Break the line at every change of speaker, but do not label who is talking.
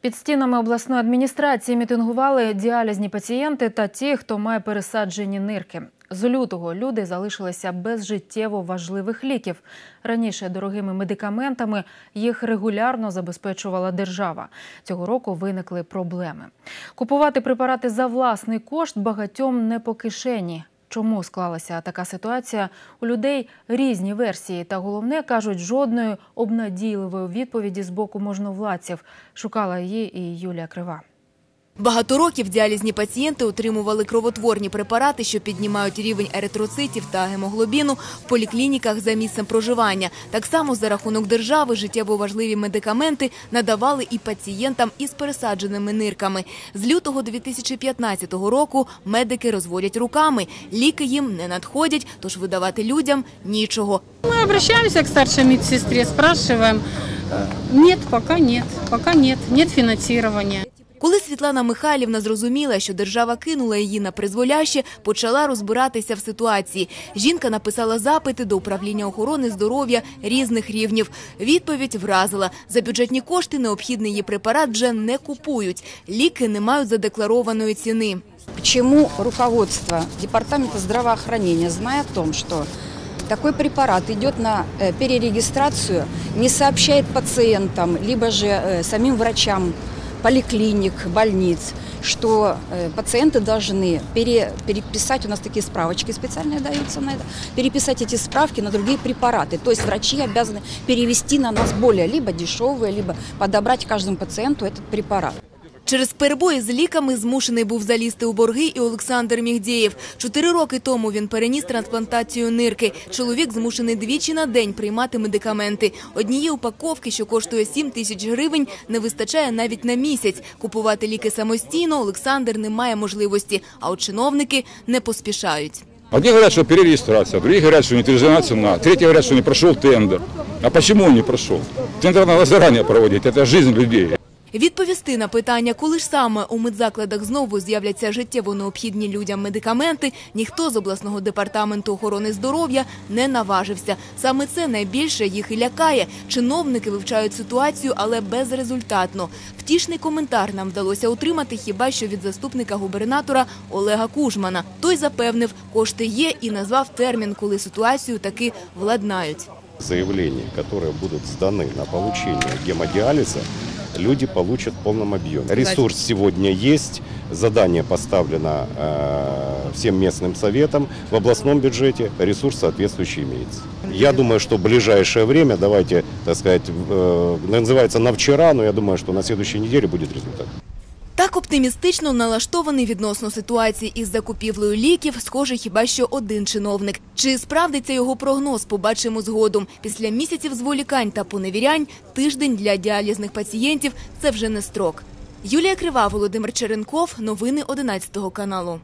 Під стінами обласної адміністрації мітингували діалізні пацієнти та ті, хто має пересаджені нирки. З лютого люди залишилися без життєво важливих ліків. Раніше дорогими медикаментами їх регулярно забезпечувала держава. Цього року виникли проблеми. Купувати препарати за власний кошт багатьом не по кишені. Чому склалася така ситуація? У людей різні версії, та головне кажуть, жодної обнадійливої відповіді з боку можновладців. Шукала її і Юлія Крива.
Багато років діалізні пацієнти отримували кровотворні препарати, що піднімають рівень еритроцитів та гемоглобіну в поліклініках за місцем проживання. Так само за рахунок держави життєво важливі медикаменти надавали і пацієнтам із пересадженими нирками. З лютого 2015 року медики розводять руками. Ліки їм не надходять, тож видавати людям нічого.
Мы обращаемся к старшей медсестре, спрашиваем. Э, Нет, пока нет, пока нет, нет финансирования.
Коли Світлана Михайлівна зрозуміла, що держава кинула її на призволяще, почала розбиратися в ситуації. Жінка написала запити до управління охорони здоров'я різних рівнів. Відповідь вразила. За бюджетні кошти необхідний її препарат вже не купують. Ліки не мають задекларованої ціни.
Почему руководство Департамента здравоохранения, зная о том, что такой препарат идет на э, перерегистрацию, не сообщает пациентам, либо же э, самим врачам поликлиник, больниц, что э, пациенты должны пере- переписать, у нас такие справочки специальные даются на это, переписать эти справки на другие препараты. То есть врачи обязаны перевести на нас более либо дешевые, либо подобрать каждому пациенту этот препарат.
Через перебої з ліками змушений був залізти у борги і Олександр Мігдєєв. Чотири роки тому він переніс трансплантацію нирки. Чоловік змушений двічі на день приймати медикаменти. Однієї упаковки, що коштує 7 тисяч гривень, не вистачає навіть на місяць. Купувати ліки самостійно Олександр не має можливості, а от чиновники не поспішають.
Одни говорят, что перерегистрация, другие говорят, что не утверждена цена, третьи говорят, что не прошел тендер. А он не прошел? Тендер надо заранее проводить, это жизнь людей.
Відповісти на питання, коли ж саме у медзакладах знову з'являться життєво необхідні людям медикаменти, ніхто з обласного департаменту охорони здоров'я не наважився. Саме це найбільше їх і лякає. Чиновники вивчають ситуацію, але безрезультатно. Втішний коментар нам вдалося отримати хіба що від заступника губернатора Олега Кужмана. Той запевнив, кошти є і назвав термін, коли ситуацію таки владнають.
заявления, которые будут сданы на получение гемодиализа, люди получат в полном объеме. Ресурс сегодня есть, задание поставлено э, всем местным советам. В областном бюджете ресурс соответствующий имеется. Я думаю, что в ближайшее время, давайте, так сказать, э, называется на вчера, но я думаю, что на следующей неделе будет результат.
Так оптимістично налаштований відносно ситуації із закупівлею ліків, схоже, хіба що один чиновник. Чи справдиться його прогноз, побачимо згодом. Після місяців зволікань та поневірянь тиждень для діалізних пацієнтів – це вже не строк. Юлія Крива, Володимир Черенков. Новини 11 каналу.